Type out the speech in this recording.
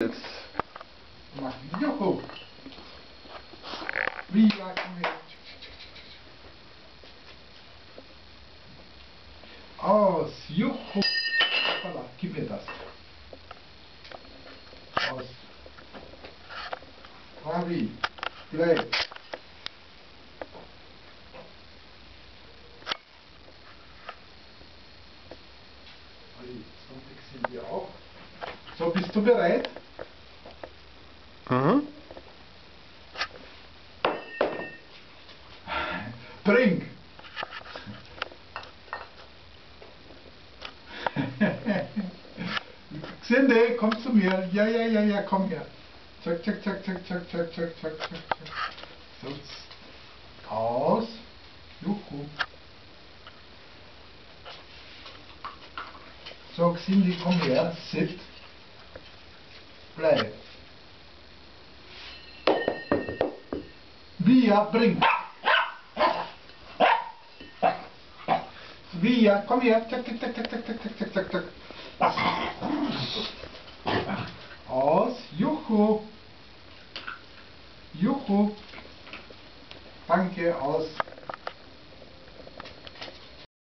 Jetzt. Joko. Wie weit Aus Joko. Voilà, gib mir das. Aus. Ravi. Play. So, bist du bereit? Trink! Xinde, komm zu mir. Ja, ja, ja, ja, komm her. Zack, zack, zack, zack, zack, zack, zack, zack, zack, zack. So. Aus. Juhu. So, Xinde, komm her. Sit. Bleib. Via, bring. Via, komm her. Zack, zack, zack, zack, zack, zack, zack, zack, zack. Aus. Juhu. Juhu. Danke, aus.